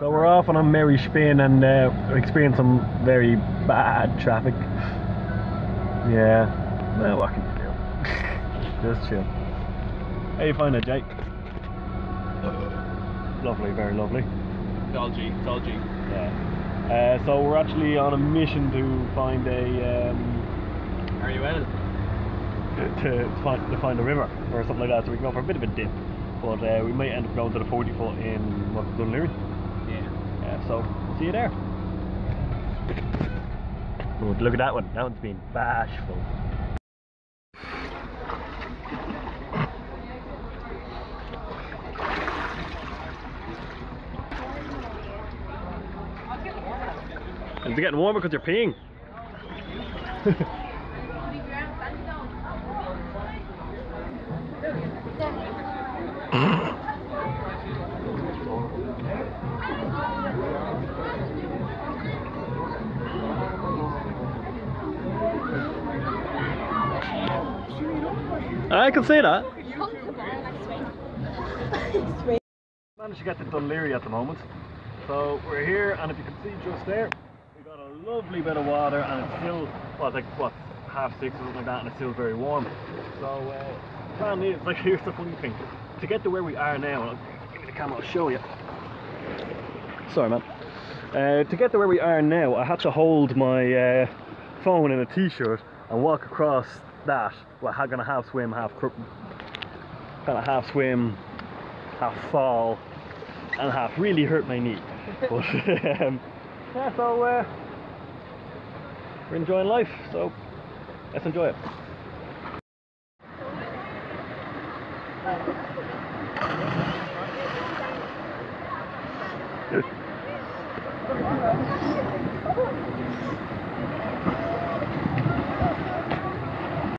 So we're off on a merry spin and uh, experienced some very bad traffic. Yeah. Well, what can you do? Just chill. How you find it, Jake? Lovely, very lovely. It's all G. It's all G. Yeah. Uh, so we're actually on a mission to find a um, Are you well? to, to find to find a river or something like that, so we can go for a bit of a dip. But uh, we might end up going to the 40 foot in what Dún Laoghaire. Yeah. Yeah, so see you there. Oh, look at that one. That one's been bashful. Is it getting warmer because you're peeing? I can see that. Managed to get to Dún Laoghaire at the moment. So we're here and if you can see just there, we've got a lovely bit of water and it's still, well like what, half six or something like that and it's still very warm. So uh, plan is, like here's the funny thing, to get to where we are now, I'll, give me the camera, I'll show you. Sorry man. Uh, to get to where we are now, I had to hold my uh, phone in a t-shirt and walk across that. I'm gonna half swim, half crook, kind of half swim, half fall, and half really hurt my knee. But um, yeah, so uh, we're enjoying life. So let's enjoy it.